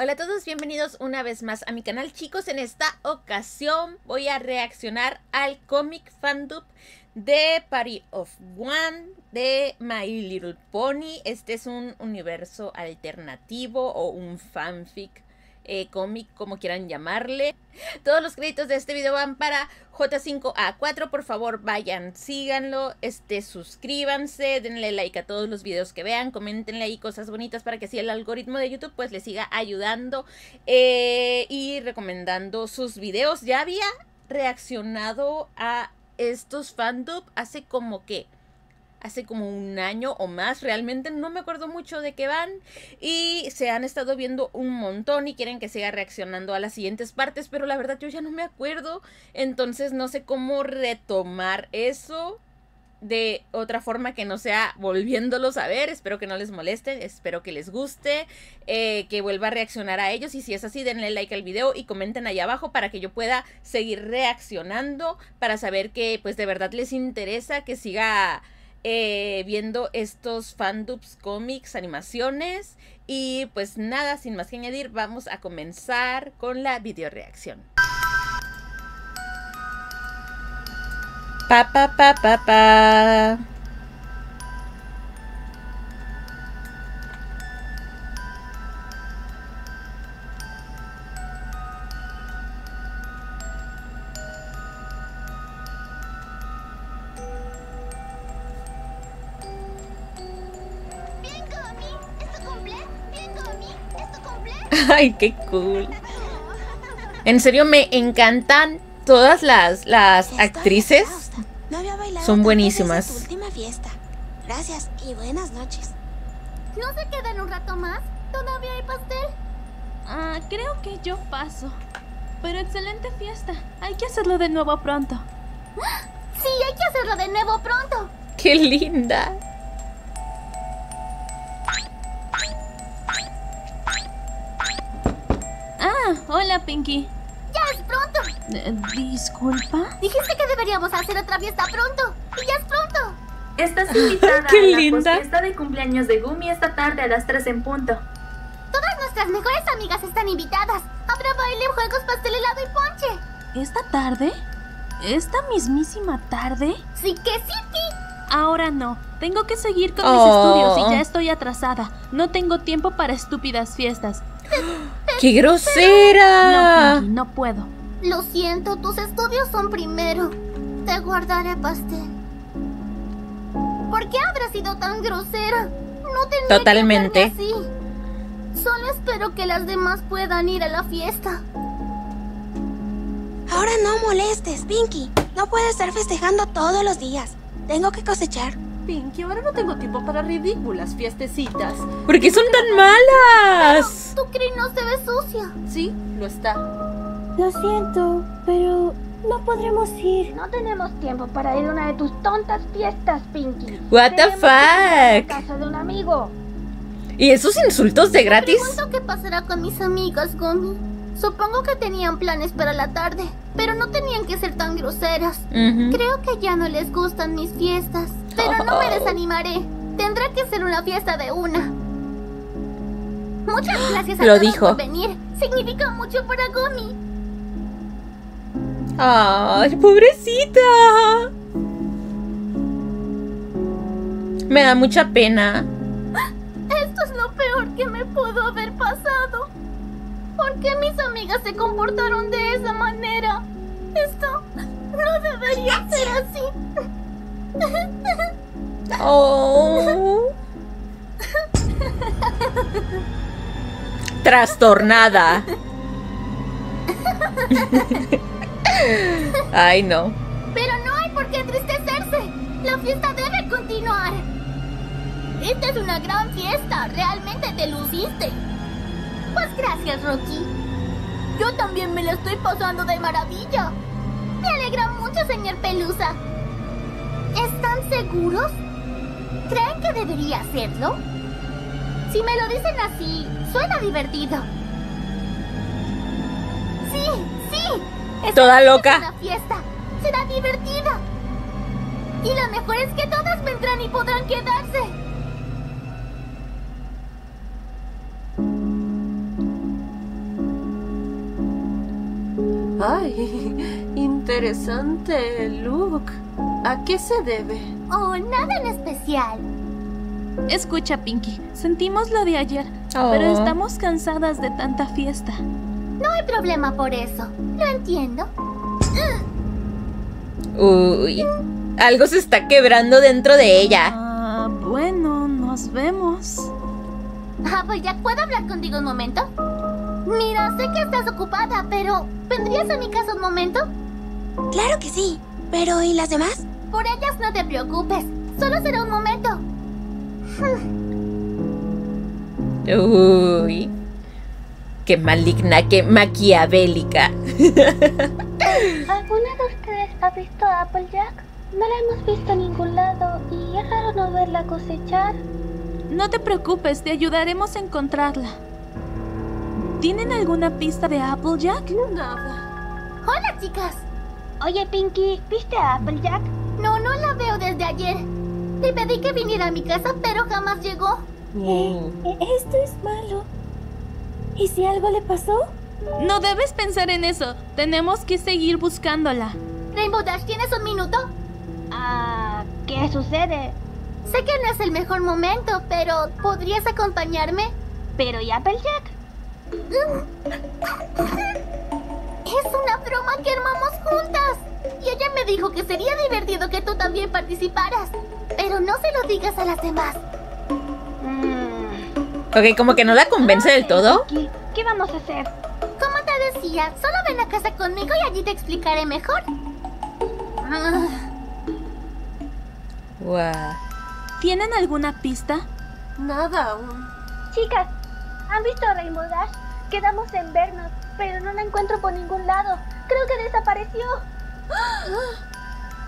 Hola a todos, bienvenidos una vez más a mi canal chicos. En esta ocasión voy a reaccionar al cómic fandub de Party of One de My Little Pony. Este es un universo alternativo o un fanfic eh, cómic, como quieran llamarle. Todos los créditos de este video van para J5A4. Por favor, vayan, síganlo, este, suscríbanse, denle like a todos los videos que vean, comentenle ahí cosas bonitas para que así el algoritmo de YouTube pues les siga ayudando eh, y recomendando sus videos. Ya había reaccionado a estos fandub hace como que hace como un año o más, realmente no me acuerdo mucho de qué van y se han estado viendo un montón y quieren que siga reaccionando a las siguientes partes, pero la verdad yo ya no me acuerdo, entonces no sé cómo retomar eso de otra forma que no sea volviéndolos a ver. Espero que no les moleste, espero que les guste, eh, que vuelva a reaccionar a ellos. Y si es así, denle like al video y comenten ahí abajo para que yo pueda seguir reaccionando, para saber que pues de verdad les interesa que siga eh, viendo estos fandubs, cómics, animaciones. Y pues nada, sin más que añadir, vamos a comenzar con la video reacción. Pa pa pa pa pa. Ay, qué cool. En serio, me encantan todas las, las actrices. Son buenísimas. Última fiesta. Gracias y buenas noches. ¿No se quedan un rato más? ¿Todavía hay pastel? Ah, creo que yo paso. Pero excelente fiesta. Hay que hacerlo de nuevo pronto. Sí, hay que hacerlo de nuevo pronto. ¡Qué linda! Hola Pinky. ¡Ya es pronto! Eh, Disculpa. Dijiste que deberíamos hacer otra fiesta pronto. ¡Y ya es pronto! Estás invitada ¡Qué a la linda! fiesta de cumpleaños de Gumi esta tarde a las 3 en punto. Todas nuestras mejores amigas están invitadas. Habrá baile, juegos, pastel helado y ponche. ¿Esta tarde? ¿Esta mismísima tarde? Sí que sí, Pi. Ahora no. Tengo que seguir con mis Oh. estudios y ya estoy atrasada. No tengo tiempo para estúpidas fiestas. ¡Qué No, grosera! Pinky, no puedo. Lo siento, tus estudios son primero. Te guardaré pastel. ¿Por qué habrá sido tan grosera? No tendría que Totalmente. hablarme así. Solo espero que las demás puedan ir a la fiesta. Ahora no molestes, Pinky. No puedes estar festejando todos los días. Tengo que cosechar. Pinky, ahora no tengo tiempo para ridículas fiestecitas. ¿Por qué son tan malas? Tu crin no se ve sucia. Sí, lo está. Lo siento, pero no podremos ir. No tenemos tiempo para ir a una de tus tontas fiestas, Pinky. What the a fuck? casa de un amigo. ¿Y esos insultos de gratis? Pregunto qué pasará con mis amigas, Gumi. Supongo que tenían planes para la tarde, pero no tenían que ser tan groseras. Creo que ya no les gustan mis fiestas, pero no me desanimaré. Tendrá que ser una fiesta de una. Muchas gracias a Lo todos dijo. por venir. Significa mucho para Gumi. ¡Ay, pobrecita! Me da mucha pena. Esto es lo peor que me pudo haber pasado. ¿Por qué mis amigas se comportaron de esa manera? Esto no debería ser así. Oh. Trastornada. Ay, no. Pero no hay por qué entristecerse. La fiesta debe continuar. Esta es una gran fiesta. Realmente te luciste. Pues gracias, Rocky. Yo también me la estoy pasando de maravilla. Me alegra mucho, señor Pelusa. ¿Están seguros? ¿Creen que debería hacerlo? Si me lo dicen así, suena divertido. Sí, sí. Esta Toda loca. Una fiesta. Será divertida. Y lo mejor es que todas vendrán y podrán quedarse. Ay, interesante, Luke. ¿A qué se debe? Oh, nada en especial. Escucha, Pinky, sentimos lo de ayer, Oh. pero estamos cansadas de tanta fiesta. No hay problema por eso. Lo entiendo. Uy. Algo se está quebrando dentro de ella. Ah, bueno, nos vemos. Ah, pues ya puedo hablar contigo un momento. Mira, sé que estás ocupada, pero ¿vendrías a mi casa un momento? Claro que sí. Pero ¿y las demás? Por ellas no te preocupes. Solo será un momento. Uy. Qué maligna, qué maquiavélica. ¿Alguna de ustedes ha visto a Applejack? No la hemos visto en ningún lado y es raro no verla cosechar. No te preocupes, te ayudaremos a encontrarla. ¿Tienen alguna pista de Applejack? Nada. Hola, chicas. Oye, Pinky, ¿viste a Applejack? No, no la veo desde ayer. Le pedí que viniera a mi casa, pero jamás llegó. E- Esto es malo. ¿Y si algo le pasó? No debes pensar en eso. Tenemos que seguir buscándola. Rainbow Dash, ¿tienes un minuto? Ah, ¿qué sucede? Sé que no es el mejor momento, pero ¿podrías acompañarme? Pero ¿y Applejack? Es una broma que armamos juntas. Y ella me dijo que sería divertido que tú también participaras. Pero no se lo digas a las demás. Mm, Ok, como que no la convence del todo. ¿qué vamos a hacer? Como te decía, solo ven a casa conmigo y allí te explicaré mejor. ¿Tienen alguna pista? Nada aún. Chicas, ¿han visto a Rainbow Dash? Quedamos en vernos, pero no la encuentro por ningún lado. Creo que desapareció.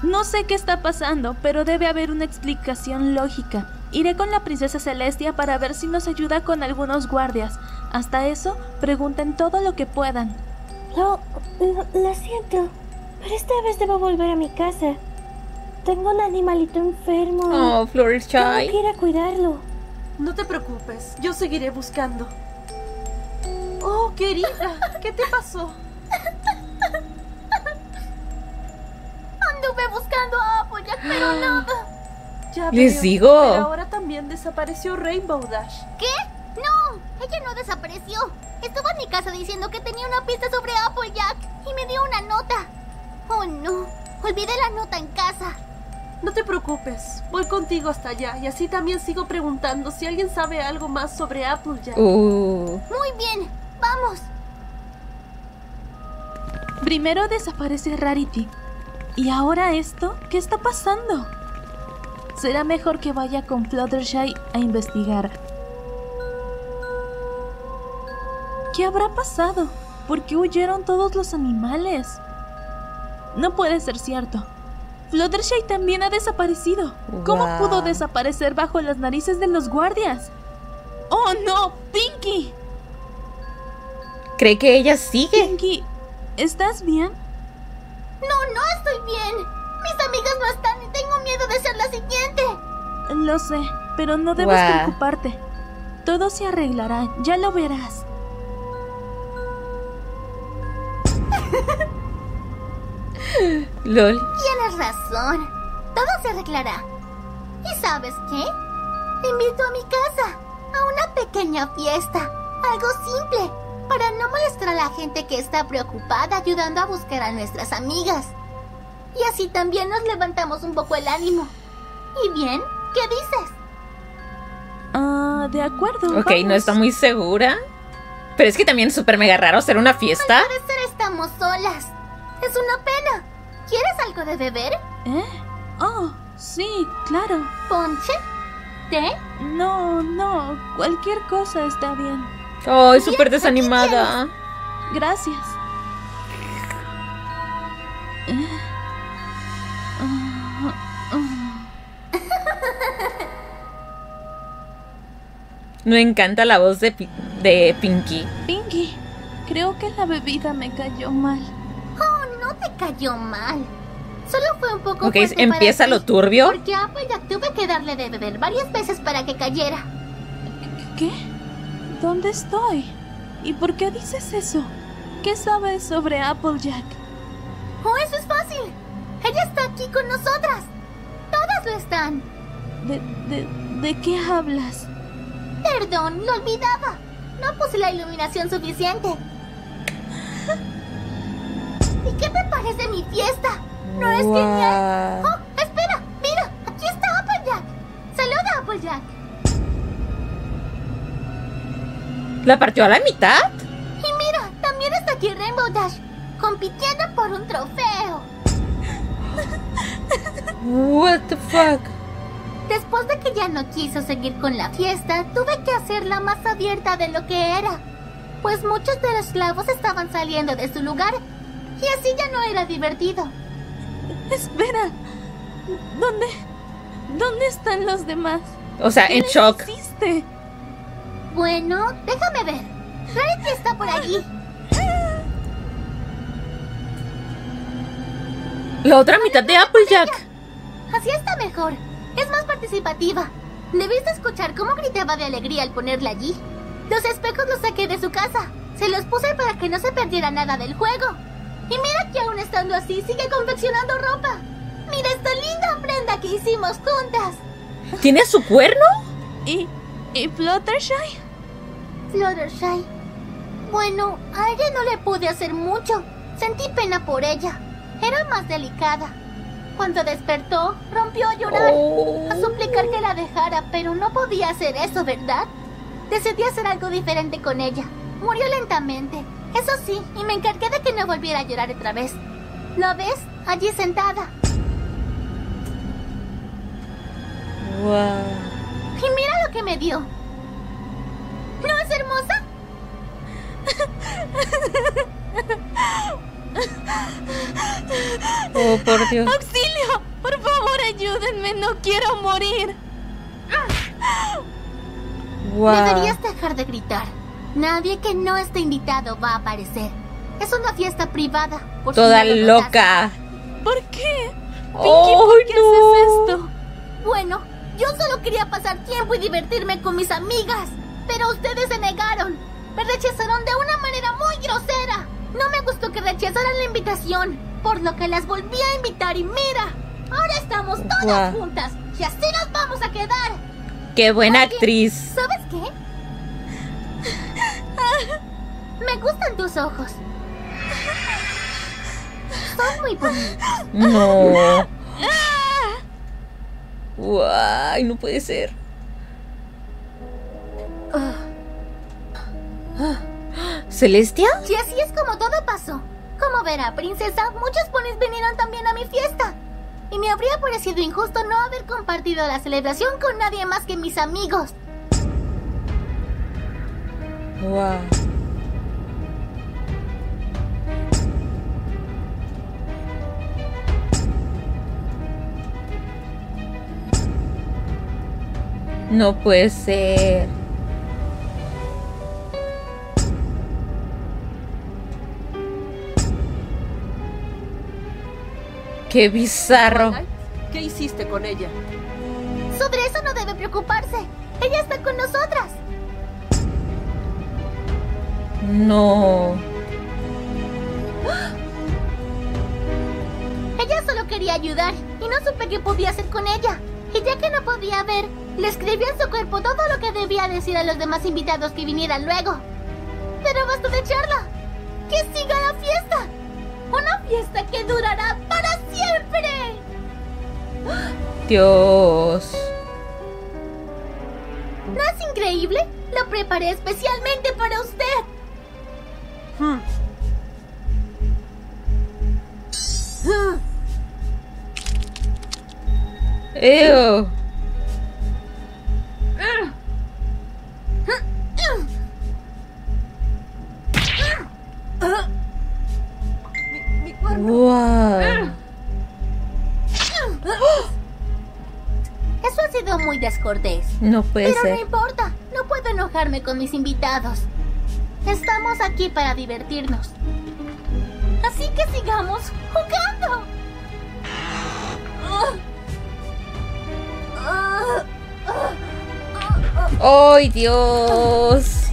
No sé qué está pasando, pero debe haber una explicación lógica. Iré con la princesa Celestia para ver si nos ayuda con algunos guardias. Hasta eso, pregunten todo lo que puedan. Lo, lo, lo siento, pero esta vez debo volver a mi casa. Tengo un animalito enfermo. Oh, Tengo que ir a cuidarlo. No te preocupes, yo seguiré buscando. Oh, querida, ¿qué te pasó? anduve buscando a Applejack, pero nada. Ya Les veo, digo. Pero ahora también desapareció Rainbow Dash. ¿Qué? No, ella no desapareció. Estuvo en mi casa diciendo que tenía una pista sobre Applejack y me dio una nota. Oh no, olvidé la nota en casa. No te preocupes, voy contigo hasta allá y así también sigo preguntando si alguien sabe algo más sobre Applejack. Uh. Muy bien, vamos. Primero desaparece Rarity. ¿Y ahora esto? ¿Qué está pasando? Será mejor que vaya con Fluttershy a investigar. ¿Qué habrá pasado? ¿Por qué huyeron todos los animales? No puede ser cierto. Fluttershy también ha desaparecido. ¿Cómo pudo desaparecer bajo las narices de los guardias? ¡Oh no! ¡Pinky! ¿Cree que ella sigue? Pinky, ¿estás bien? No, no estoy bien. Mis amigas no están y tengo miedo de ser la siguiente. Lo sé, pero no debes preocuparte. Todo se arreglará, ya lo verás. LOL. Tienes razón. Todo se arreglará. ¿Y sabes qué? Te invito a mi casa. A una pequeña fiesta. Algo simple. Para no molestar a la gente que está preocupada ayudando a buscar a nuestras amigas. Y así también nos levantamos un poco el ánimo. ¿Y bien? ¿Qué dices? Ah, de acuerdo. Ok, no está muy segura. Pero es que también es súper mega raro hacer una fiesta. Al parecer estamos solas. Es una pena. ¿Quieres algo de beber? ¿Eh? Oh, sí, claro. ¿Ponche? ¿Té? No, no, cualquier cosa está bien. Ay, súper desanimada. Gracias. Ah, ah. Me encanta la voz de, Pi- de Pinky. Pinky, creo que la bebida me cayó mal. Oh, no te cayó mal. Solo fue un poco Ok, fuerte para empieza ti, lo turbio. Porque a Applejack tuve que darle de beber varias veces para que cayera. ¿Qué? ¿Dónde estoy? ¿Y por qué dices eso? ¿qué sabes sobre Applejack? Oh, eso es fácil. Ella está aquí con nosotras. Todas lo están. ¿De, de, de qué hablas? Perdón, lo olvidaba. No puse la iluminación suficiente. ¿Y qué te parece mi fiesta? ¿No es genial? Guau. Oh, espera, mira, aquí está Applejack. Saluda, Applejack. ¿La partió a la mitad? Y mira, también está aquí Rainbow Dash, compitiendo por un trofeo. What the fuck? Después de que ya no quiso seguir con la fiesta, tuve que hacerla más abierta de lo que era. Pues muchos de los clavos estaban saliendo de su lugar y así ya no era divertido. Espera. ¿Dónde? ¿Dónde están los demás? O sea, ¿Qué en les shock. hiciste? Bueno, déjame ver. Rarity está por allí. La otra mitad de Applejack. Así está mejor. Es más participativa. Debiste escuchar cómo gritaba de alegría al ponerla allí. Los espejos los saqué de su casa. Se los puse para que no se perdiera nada del juego. Y mira que aún estando así sigue confeccionando ropa. Mira esta linda prenda que hicimos juntas. ¿Tiene su cuerno? ¿Y, y Fluttershy? Fluttershy. Bueno, a ella no le pude hacer mucho. Sentí pena por ella. Era más delicada. Cuando despertó, rompió a llorar. Oh. A suplicar que la dejara, pero no podía hacer eso, ¿verdad? Decidí hacer algo diferente con ella. Murió lentamente. Eso sí, y me encargué de que no volviera a llorar otra vez. ¿Lo ves? Allí sentada. Wow. Y mira lo que me dio. ¿No es hermosa? Oh, por Dios. ¡Auxilio! Por favor, ayúdenme, no quiero morir. Wow. Deberías dejar de gritar. Nadie que no esté invitado va a aparecer. Es una fiesta privada. Por si Toda no loca. ¿Por qué? Pinky, ¡Oh, ¿por qué no! haces esto? Bueno, yo solo quería pasar tiempo y divertirme con mis amigas. Pero ustedes se negaron. Me rechazaron de una manera muy grosera. No me gustó que rechazaran la invitación. Por lo que las volví a invitar y mira. Ahora estamos todas juntas. Y así nos vamos a quedar. Qué buena Oye, actriz. ¿Sabes qué? Me gustan tus ojos. Son muy bonitos. No. Guay, no puede ser. ¿Celestia? Y así es como todo pasó. Como verá, princesa, muchos ponis vinieron también a mi fiesta. Y me habría parecido injusto no haber compartido la celebración con nadie más que mis amigos. Wow. No puede ser. Qué bizarro. ¿Qué hiciste con ella? Sobre eso no debe preocuparse. Ella está con nosotras. No. Ella solo quería ayudar y no supe qué podía hacer con ella. Y ya que no podía ver, le escribí en su cuerpo todo lo que debía decir a los demás invitados que vinieran luego. Pero basta de charla. ¡Que siga la fiesta! ¡Una fiesta que durará para siempre! Dios. ¿No es increíble? Lo preparé especialmente para usted. Hmm. Ew. No puede Pero ser. no importa, no puedo enojarme con mis invitados. Estamos aquí para divertirnos. Así que sigamos jugando. ¡Ay, Dios!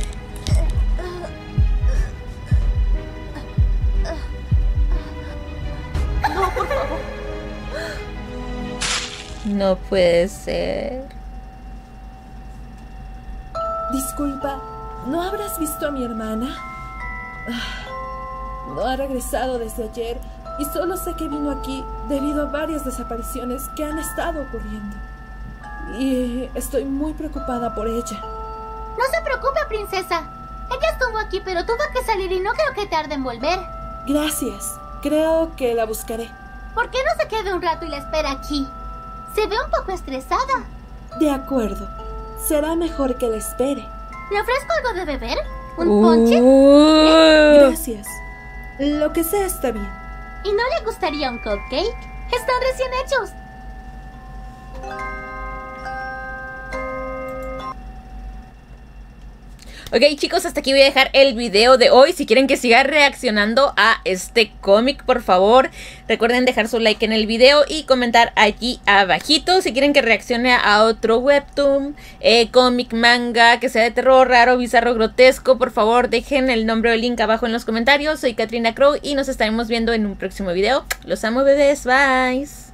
No puede ser. Habrás visto a mi hermana? Ah, No ha regresado desde ayer y solo sé que vino aquí debido a varias desapariciones que han estado ocurriendo. Y estoy muy preocupada por ella. No se preocupe, princesa. Ella estuvo aquí, pero tuvo que salir y no creo que tarde en volver. Gracias. Creo que la buscaré. ¿Por qué no se queda un rato y la espera aquí? Se ve un poco estresada. De acuerdo. Será mejor que la espere. ¿Le ofrezco algo de beber? ¿Un ponche? Gracias. Lo que sea está bien. ¿Y no le gustaría un cupcake? Están recién hechos. Ok chicos, hasta aquí voy a dejar el video de hoy. Si quieren que siga reaccionando a este cómic, por favor, recuerden dejar su like en el video y comentar allí abajito. Si quieren que reaccione a otro webtoon, eh, cómic, manga, que sea de terror, raro, bizarro, grotesco, por favor dejen el nombre o el link abajo en los comentarios. Soy Katrina Crow y nos estaremos viendo en un próximo video. Los amo bebés, bye.